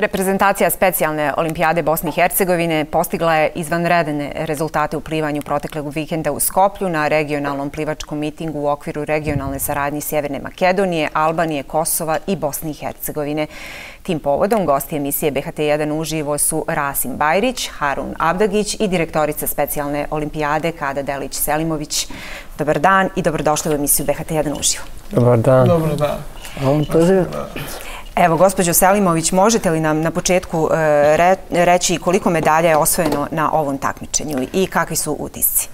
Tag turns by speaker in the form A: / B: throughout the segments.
A: Reprezentacija specijalne olimpijade Bosne i Hercegovine postigla je izvanredene rezultate u plivanju proteklog vikenda u Skoplju na regionalnom plivačkom mitingu u okviru regionalne saradnje Sjeverne Makedonije, Albanije, Kosova i Bosne i Hercegovine. Tim povodom gosti emisije BHT1 uživo su Rasim Bajrić, Harun Abdagić i direktorica specijalne olimpijade Kada Delić-Selimović. Dobar dan i dobrodošli u emisiju BHT1 uživo.
B: Dobar dan.
C: Dobar dan.
A: Evo, gospođo Selimović, možete li nam na početku e, reći koliko medalja je osvojeno na ovom takmičenju i kakvi su utisci?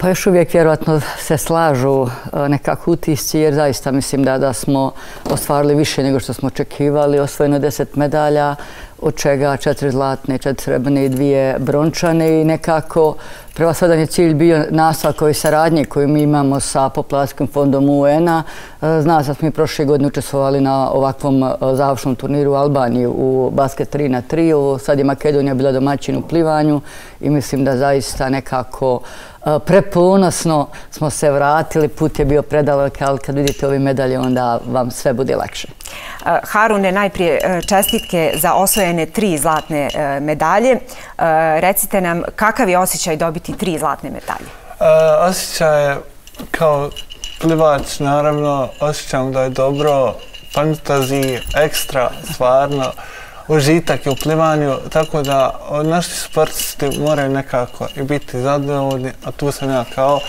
B: Pa još uvijek vjerojatno se slažu e, nekako utisci jer zaista mislim da smo ostvarili više nego što smo očekivali. Osvojeno deset medalja, od čega četiri zlatne, četiri srebrne i dvije brončane i nekako prevasvadan je cilj bio nastavak ove saradnje koju mi imamo sa Populacijskim fondom UN-a. E, zna se da smo mi prošle godine učestvovali na ovakvom e, završnom turniru u Albaniji u basket 3 na 3. Sad je Makedonija bila domaćin u plivanju i mislim da zaista nekako uh, preponosno smo se vratili. Put je bio predalek, ali kad vidite ove medalje onda vam sve bude lakše.
A: Harune, najprije čestitke za osvojene tri zlatne medalje. Recite nam kakav je osjećaj dobiti tri zlatne medalje?
C: Osjećaj je kao plivač, naravno, osjećam da je dobro, fantaziji, ekstra, stvarno, užitak je u plivanju, tako da naši sportisti moraju nekako i biti zadovoljni, a tu sam ja kao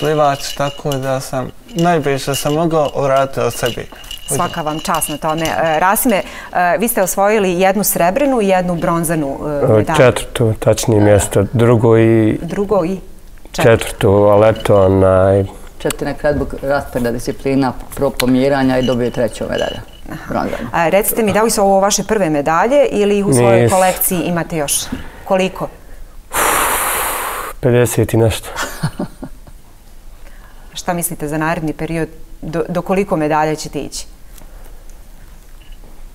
C: plivač, tako da sam najbliže sam mogao uraditi od sebi.
A: Svaka vam čast na tome. E, Rasime, e, vi ste osvojili jednu srebrenu i jednu bronzanu e, medalju.
D: Četvrtu, tačnije mjesto. Drugo i...
A: Drugo i
D: četvrtu. ali eto, onaj...
B: Četvrti na kratbog raspreda disciplina propomiranja i dobio treću medalju. Bronzanu.
A: Recite mi, da li su ovo vaše prve medalje ili u svojoj kolekciji imate još koliko?
D: 50 i nešto.
A: Šta mislite za naredni period? Do koliko medalja ćete ići?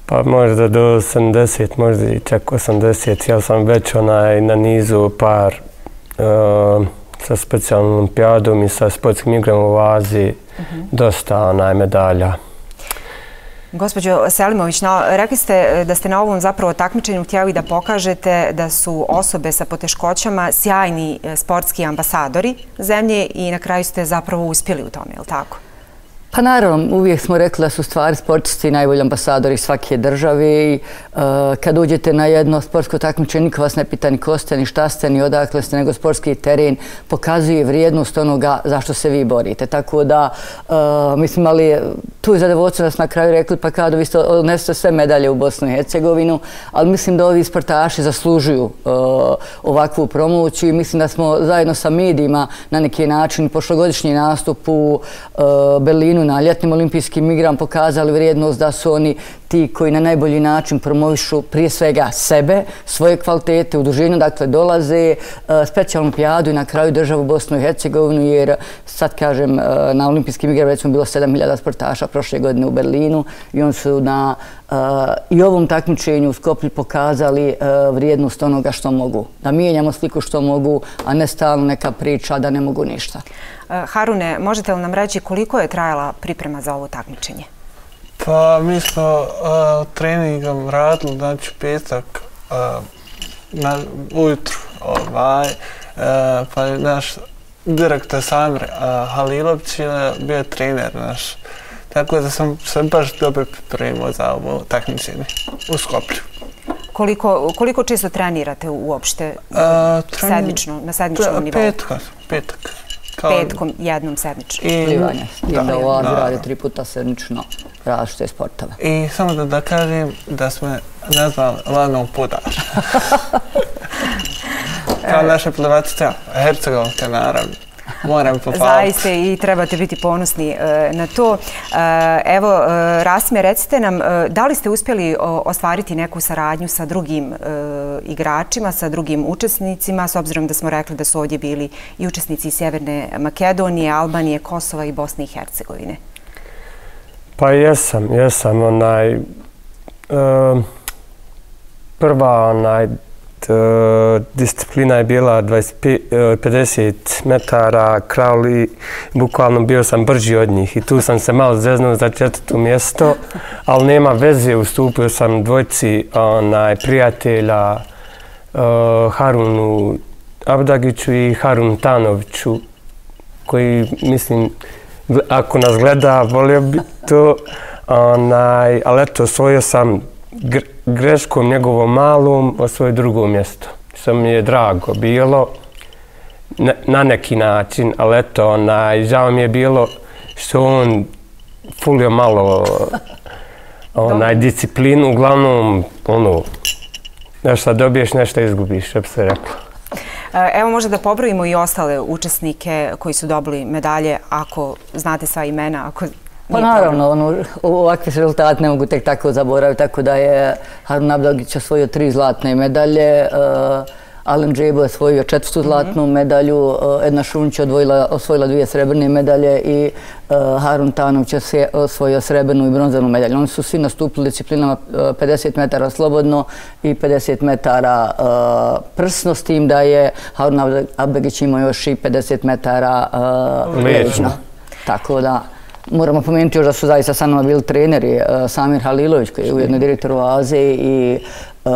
D: Pa možda do 70, možda i čak 80. Ja sam već onaj na nizu par uh, sa specijalnom olimpijadom i sa sportskim igram u Aziji. Mhm. Dosta onaj medalja.
A: Gospođo Selimović, no, rekli ste e, da ste na ovom zapravo takmičenju htjeli da pokažete da su osobe sa poteškoćama sjajni e, sportski ambasadori zemlje i na kraju ste zapravo uspjeli u tome, je li tako?
B: Pa naravno, uvijek smo rekli da su stvari sportisti najbolji ambasadori svake države i uh, kad uđete na jedno sportsko takmičenje, niko vas ne pita ni ko ste, ni šta ste, ni odakle ste, nego sportski teren pokazuje vrijednost onoga zašto se vi borite. Tako da, e, uh, mislim, ali tu je zadovoljstvo da smo na kraju rekli, pa kada vi ste odnesete sve medalje u Bosnu i Hercegovinu, ali mislim da ovi sportaši zaslužuju uh, ovakvu promociju i mislim da smo zajedno sa medijima na neki način pošlogodišnji nastup u Berlinu Berlinu na ljetnim olimpijskim igram pokazali vrijednost da su oni ti koji na najbolji način promovišu prije svega sebe, svoje kvalitete u dužinu, dakle dolaze e, specijalnu olimpijadu i na kraju državu Bosnu i Hercegovinu, jer sad kažem e, na olimpijskim igram recimo bilo 7000 sportaša prošle godine u Berlinu i oni su na uh, i ovom takmičenju u Skoplju pokazali vrijednost onoga što mogu. Da mijenjamo sliku što mogu, a ne stalno neka priča da ne mogu ništa.
A: Harune, možete li nam reći koliko je trajala priprema za ovo takmičenje?
C: Pa mi smo uh, treningom radili, znači petak uh, na, ujutru, ovaj, uh, pa je naš direktor Samir Halilović je bio trener naš. Tako da sam se baš dobro pripremio za ovo takmičenje u Skoplju.
A: Koliko, koliko često trenirate uopšte uh, sedmično, na sedmičnom nivou?
C: Petak, petak
A: petkom jednom sedmično.
B: I plivanje. I da u Aziji radi tri puta sedmično različite sportove.
C: I samo da, da kažem da smo nazvali Lanom Pudar. Kao naše plivatice, Hercegovke naravno. Moram popavati.
A: Zaista i trebate biti ponosni e, na to. E, evo, e, Rasme, recite nam, da li ste uspjeli ostvariti neku saradnju sa drugim igračima, sa drugim učesnicima, s obzirom da smo rekli da su ovdje bili i učesnici Sjeverne Makedonije, Albanije, Kosova i Bosne i Hercegovine?
D: Pa jesam, jesam. Onaj, prva onaj, E, disciplina je bila 50 e, metara, kravli, bukvalno bio sam brži od njih i tu sam se malo zeznuo za četvrtu mjesto, ali nema veze, ustupio sam dvojci onaj, prijatelja e, Harunu Abdagiću i Harun Tanoviću, koji, mislim, ako nas gleda, volio bi to, onaj, ali eto, osvojio sam greškom njegovom malom o svoje drugo mjesto. Što mi je drago bilo na neki način, ali eto, onaj, žao mi je bilo što on fulio malo onaj, disciplinu, uglavnom, ono, nešto dobiješ, nešto izgubiš, što bi se reklo.
A: Evo možda da pobrojimo i ostale učesnike koji su dobili medalje, ako znate sva imena, ako
B: Pa naravno, ono, ovakve rezultate ne mogu tek tako zaboraviti, tako da je Harun Abdagić osvojio tri zlatne medalje, uh, Alen Džebo je osvojio četvrstu mhm. zlatnu medalju, uh, Edna Šunć je osvojila dvije srebrne medalje i uh, Harun Tanović je osvojio srebrnu i bronzanu medalju. Oni su svi nastupili disciplinama 50 metara slobodno i 50 metara prsno, s tim da je Harun Abdagić imao još i 50 metara ležno. Tako da... Moramo pomenuti još da su zaista sa nama bili treneri uh, Samir Halilović koji je ujedno direktor Oaze i uh,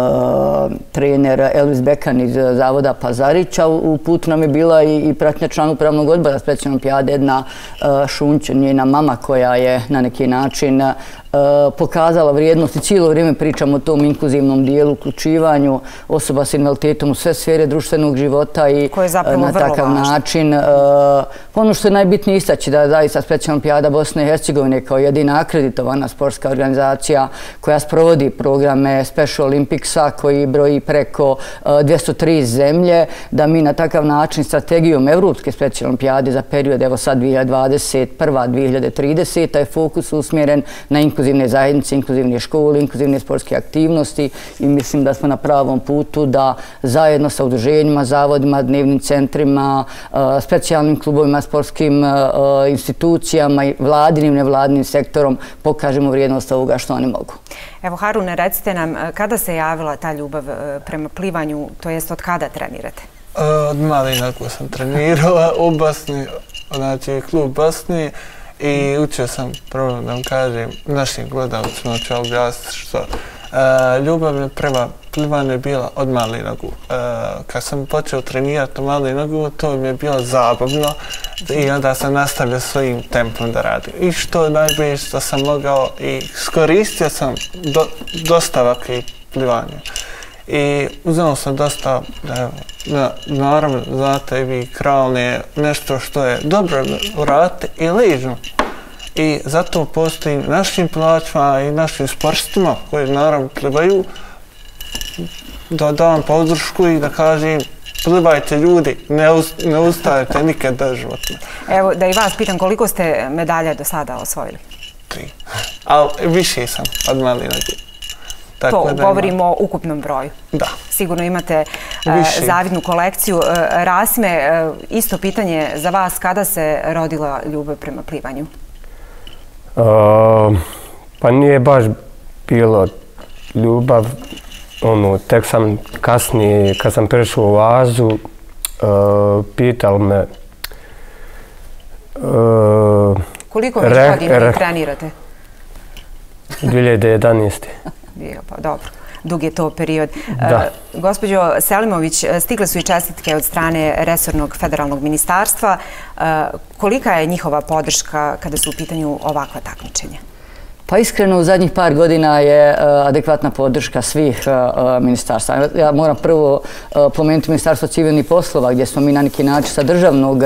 B: trener Elvis Bekan iz Zavoda Pazarića. U putu nam je bila i, i pratnja član upravnog odbora specijalnog pijade jedna uh, Šunć, njena mama koja je na neki način E, pokazala vrijednost i cijelo vrijeme pričamo o tom inkluzivnom dijelu, uključivanju osoba s invaliditetom u sve sfere društvenog života i e, na takav način. E, ono što je najbitnije istaći da je zaista specijalna pijada Bosne i Hercegovine kao jedina akreditovana sportska organizacija koja sprovodi programe Special Olympicsa koji broji preko 203 zemlje, da mi na takav način strategijom Evropske specijalne pijade za period evo sad 2021. 2030. je fokus usmjeren na inkluzivnost inkluzivne zajednice, inkluzivne škole, inkluzivne sportske aktivnosti i mislim da smo na pravom putu da zajedno sa udruženjima, zavodima, dnevnim centrima, specijalnim klubovima, sportskim institucijama i vladinim, nevladinim sektorom pokažemo vrijednost ovoga što oni mogu.
A: Evo, Harune, recite nam, kada se javila ta ljubav prema plivanju, to jest od kada trenirate?
C: Od mali inako sam trenirala u Bosni, znači klub Bosni. I učio sam, prvo da vam kažem, našim gledalcima ću objasniti što uh, ljubav mi prema plivanju je bila od mali nogu. Uh, e, kad sam počeo trenirati mali nogu, to mi je bilo zabavno i onda sam nastavio svojim tempom da radim. I što je najbolje što sam mogao i skoristio sam do, dosta ovakve plivanje. I uzeo sam dosta, naravno, znate vi, kralne, nešto što je dobro uraditi i ližno. I zato postoji našim plaćama i našim sportstima koji naravno plivaju da dam podršku i da kažem plivajte ljudi, ne ustajete nikad da životno.
A: Evo, da i vas pitam, koliko ste medalja do sada osvojili?
C: Tri. Ali više sam od malina
A: to govorimo o ukupnom broju.
C: Da.
A: Sigurno imate uh, zavidnu kolekciju. Uh, Rasme, uh, isto pitanje za vas, kada se rodila ljubav prema plivanju?
D: Pa nije baš bilo ljubav. Ono, tek sam kasnije, kad sam prešao u Azu, pital me...
A: Koliko već godina trenirate?
D: 2011
A: bio, pa dobro. Dug je to period. Da. Uh, gospođo Selimović, e, stigle su i čestitke od strane Resornog federalnog ministarstva. Uh, kolika je njihova podrška kada su u pitanju ovakva takmičenja?
B: Pa iskreno u zadnjih par godina je uh, adekvatna podrška svih e, e, uh, ministarstva. Ja moram prvo pomenuti ministarstvo civilnih poslova gdje smo mi na neki način sa državnog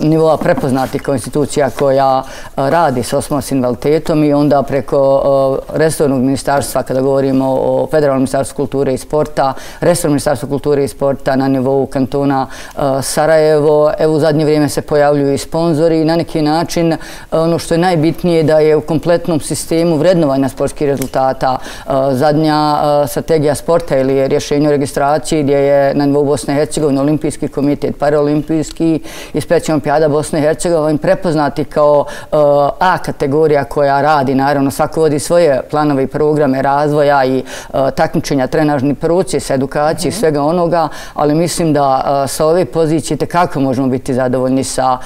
B: nivoa prepoznati kao institucija koja radi s osobom s invaliditetom i onda preko resornog ministarstva kada govorimo o federalnom ministarstvu kulture i sporta, resornog ministarstva kulture i sporta na nivou kantona Sarajevo. Evo u zadnje vrijeme se pojavljuju i sponzori i na neki način ono što je najbitnije da je u kompletnom sistemu vrednovanja sportskih rezultata. Zadnja strategija sporta ili rješenje o registraciji gdje je na nivou Bosne i Hercegovine olimpijski komitet, paraolimpijski i specijalna olimpiada Bosne i Hercegovine prepoznati kao A kategorija koja radi, naravno svako vodi svoje planove i programe razvoja i takmičenja, trenažni proces, edukacije i mhm. svega onoga, ali mislim da sa ove pozicije kako možemo biti zadovoljni sa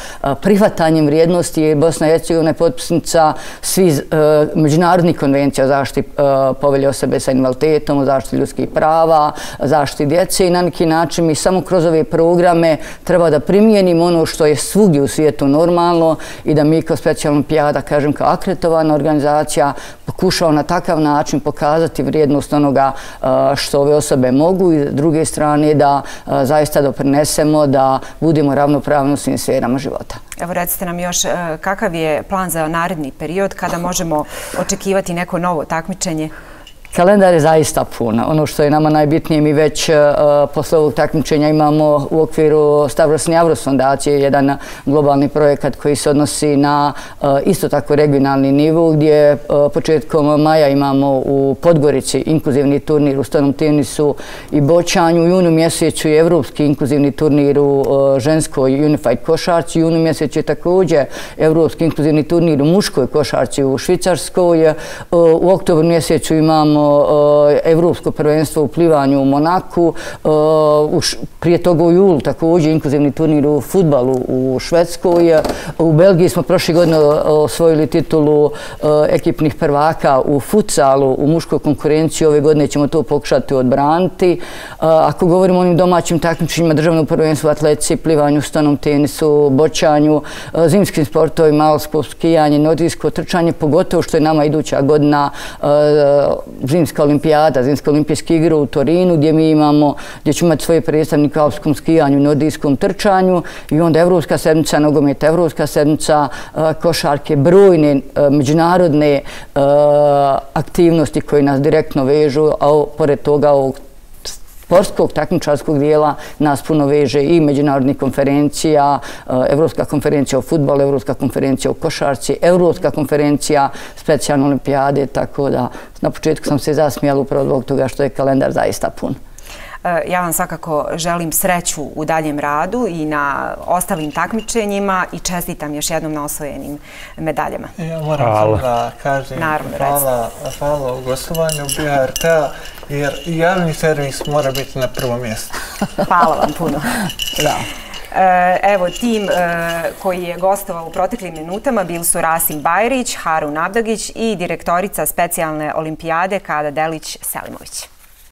B: prihvatanjem vrijednosti. Bosna i Hercegovina je potpisnica svi eh, međunarodni konvencija o zaštiti eh, povelje osobe sa invaliditetom, o zaštiti ljudskih prava, zaštiti djece i na neki način mi samo kroz ove programe treba da primijenimo ono što je svugdje u svijetu normalno i da mi kao specijalna pijada, kažem kao akreditovana organizacija, pokušao na takav način pokazati vrijednost onoga eh, što ove osobe mogu i druge strane da zaista doprinesemo da budemo ravnopravni u svim sferama života.
A: Evo recite nam još e, kakav je plan za naredni period kada možemo očekivati neko novo takmičenje?
B: Kalendar je zaista pun. Ono što je nama najbitnije, mi već uh, posle ovog takmičenja imamo u okviru Stavros Njavros fondacije jedan globalni projekat koji se odnosi na uh, isto tako regionalni nivu gdje uh, početkom maja imamo u Podgorici inkluzivni turnir u stanom tenisu i boćanju. U junu mjesecu je evropski inkluzivni turnir u ženskoj Unified košarci. U junu mjesecu je također evropski inkluzivni turnir u muškoj košarci u Švicarskoj. U oktobru mjesecu imamo imamo e, evropsko prvenstvo u plivanju u Monaku, e, prije toga u julu također inkluzivni turnir u futbalu u Švedskoj. U Belgiji smo prošle godine e, osvojili titulu ekipnih prvaka u futsalu, u muškoj konkurenciji. Ove godine ćemo to pokušati odbraniti. Ako govorimo o onim domaćim takmičenjima, državnom prvenstvu, atletici, plivanju, stanom tenisu, boćanju, zimskim sportovima, alsko skijanje, nordijsko trčanje, pogotovo što je nama iduća godina zimska olimpijada, zimska olimpijska igra u Torinu gdje mi imamo, gdje ćemo imati svoje predstavnike u alpskom skijanju, nordijskom trčanju i onda Evropska sedmica, nogometa Evropska sedmica, e, košarke, brojne e, međunarodne e, aktivnosti koje nas direktno vežu, a pored toga ovog sportskog takmičarskog dijela nas puno veže i međunarodni konferencija, eh, Evropska konferencija o futbolu, Evropska konferencija o košarci, Evropska konferencija specijalne olimpijade, tako da na početku sam se zasmijala upravo zbog toga što je kalendar zaista pun.
A: Eh, ja vam svakako želim sreću u daljem radu i na ostalim takmičenjima i čestitam još jednom na osvojenim medaljama.
C: Ja moram da kažem hvala, hvala u gostovanju BRT-a jer javni servis mora biti na prvom mjestu.
A: Hvala vam puno. Da. Eh, evo, tim koji je gostovao u proteklim minutama bil su Rasim Bajrić, Harun Abdagić i direktorica specijalne olimpijade Kada Delić-Selimović.